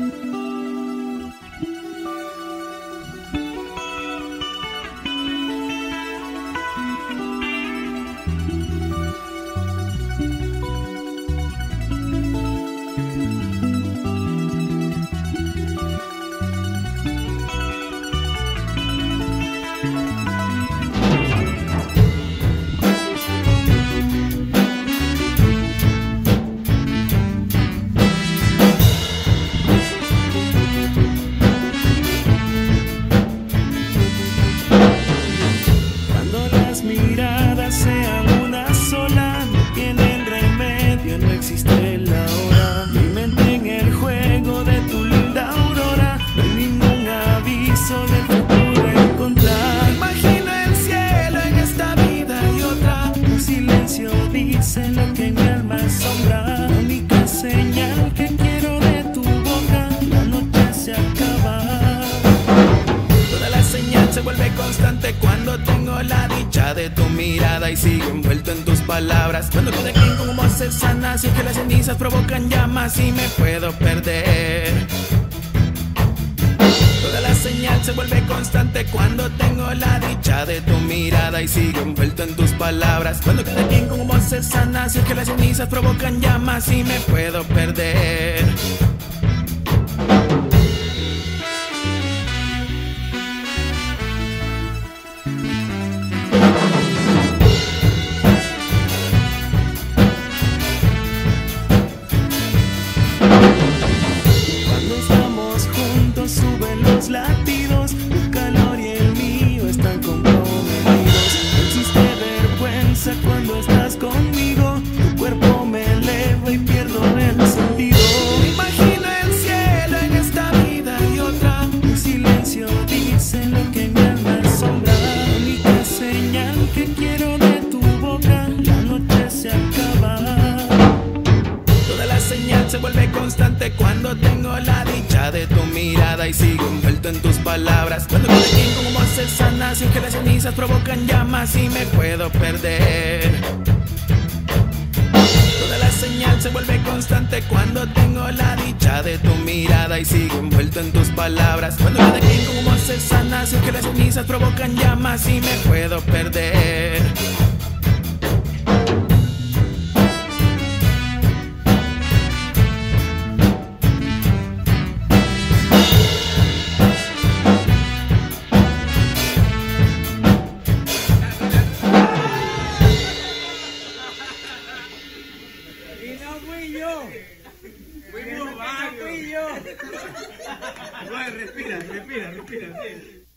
Cuando constante cuando tengo la dicha de tu mirada y sigo envuelto en tus palabras. Cuando quien como voces sanas y es que las cenizas provocan llamas y me puedo perder. Toda la señal se vuelve constante cuando tengo la dicha de tu mirada y sigo envuelto en tus palabras. Cuando quien como voces sanas y es que las cenizas provocan llamas y me puedo perder. De tu boca, la noche se acaba. Toda la señal se vuelve constante cuando tengo la dicha de tu mirada y sigo envuelto en tus palabras. Cuando cada quien como voces sanas y que las cenizas provocan llamas y me puedo perder. Toda la señal se vuelve constante cuando tengo la dicha de tu mirada y sigo envuelto en tus palabras. Cuando cada quien como voces sanas y que las cenizas provocan llamas y me puedo perder. Fui yo. Fui yo. Respira, respira, respira.